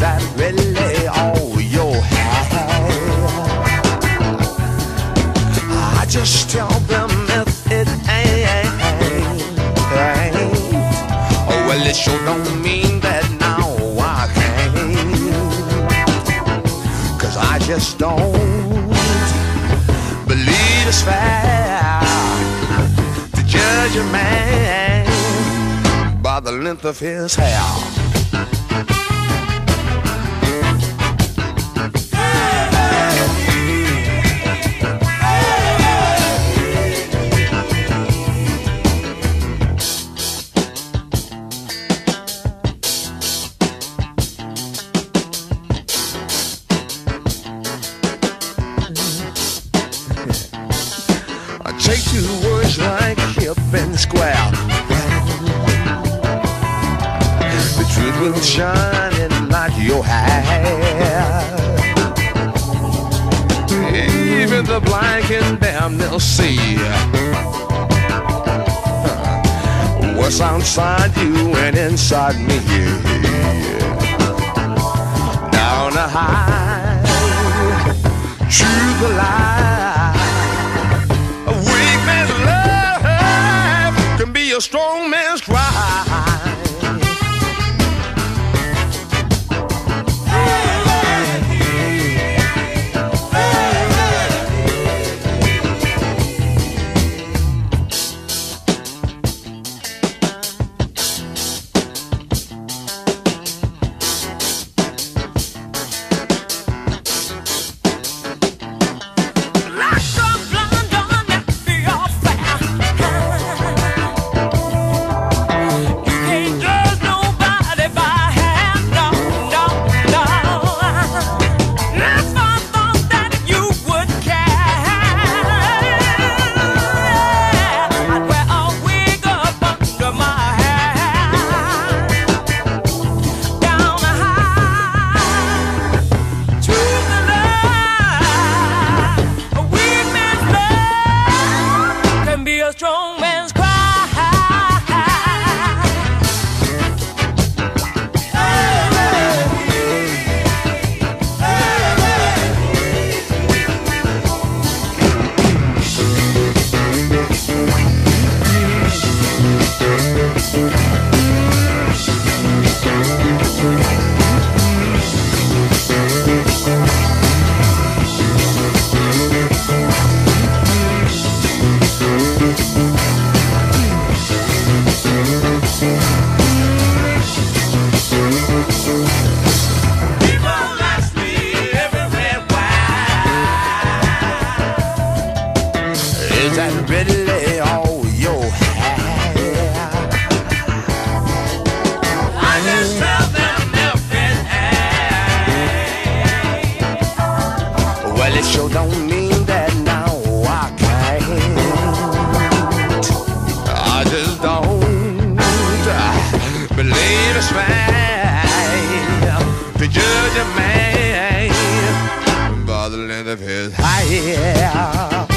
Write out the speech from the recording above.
that really all you have? I just tell them if it ain't. Oh, well, it sure don't mean that now I can't. Cause I just don't believe it's fair to judge a man by the length of his hair. Take two words like hip and square. The truth will shine and light your hair. Even the blind can damn near see what's outside you and inside me. Down the high, through the lie. A strong man's of his hair.